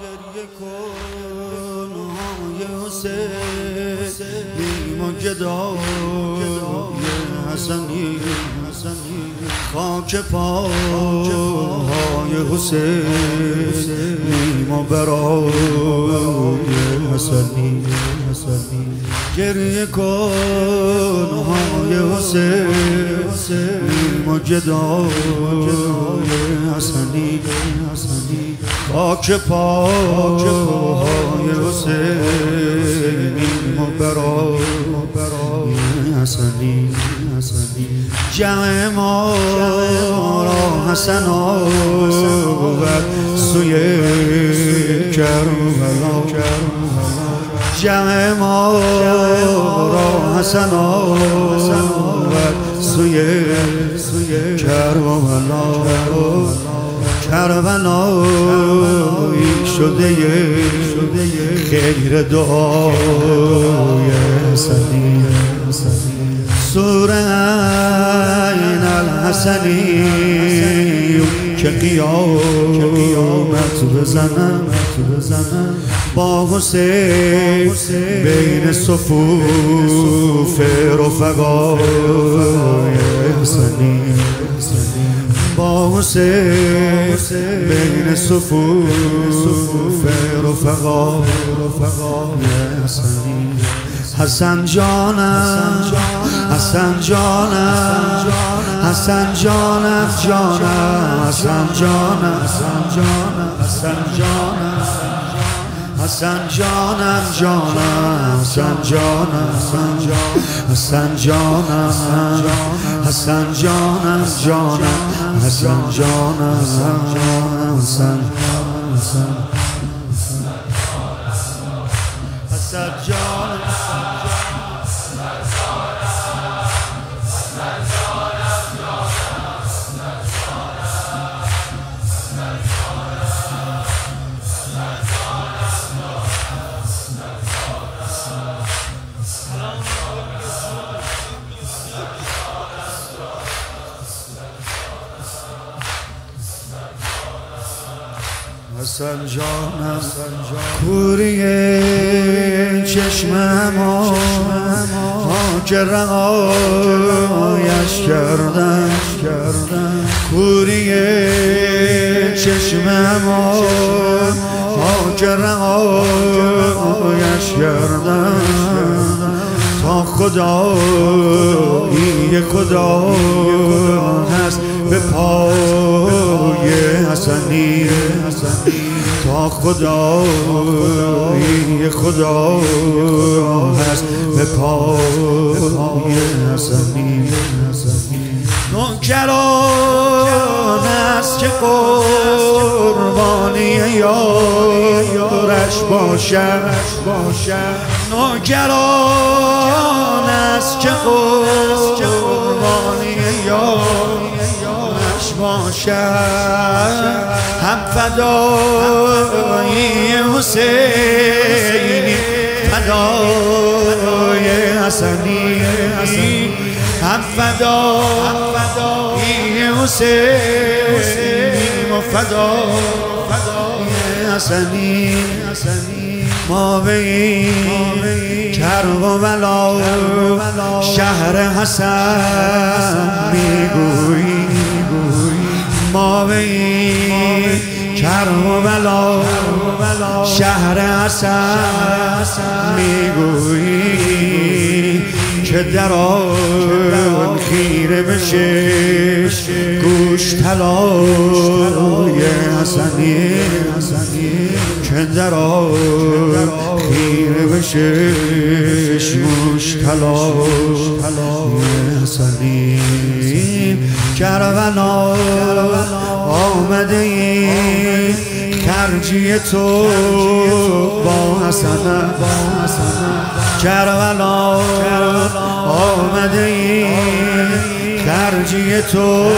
گریه کن های حسین. و گدای حسنی خاک پای حسین. و برای حسنی گریه کن های حسین. و گدای حسنی. خاک پاک های حسینی و برای حسنی. جمع ما را حسن آورد سوی کربلا. جمع ما را حسن آورد سوی کربلا. کربلایی شده خیر دعای حسنی. سور این الحسنی. که قیامت بزنم با حسین بین صفوف رفقای حسنی. با حسین بین صفوف رفقای حسنی. حسن جانم حسن جانم حسن جانم جانم حسن جانم حسن جانم حسن جانم جانم حسن جانم حسن جانم حسن جانم جانم حسن جانم حسن حسن جانم حسن جانم کوری چشم ما که رقایش کردن کوری چشم ما که رقایش کردن تا خدایی خدا هست به پای حسنی. خدایی خدا هست. به پای حسنی نوکران است که قربانی یارش باشد نوکران است که قربانی یارش باشد. هم فدایی حسینی فدای حسنی. هم فدایی حسینی و فدای حسنی. ما به کرب و بلا شهر حسن می‌گویی ما به این کرب و بلا شهر حسن می‌گویی. که در آن خیره بشه گوش طلای حسنی. که در آن خیره بشه گوش طلای حسنی. کربلا آمده این خرجی تو. با حسنه کربلا آمده این خرجی تو.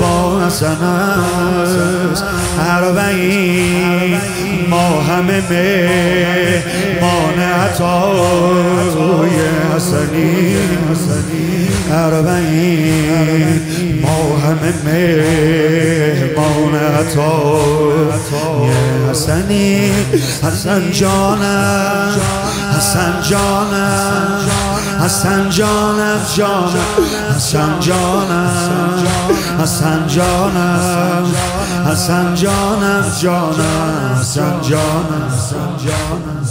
با حسنه اربعین ما همه مهمان عطای حسنی. اربعین ما همه مهمان عطا. حسنی حسن جانم حسن جانم حسن جانم جانم حسن جانم حسن جانم حسن جانم جانم حسن جانم حسن جانم.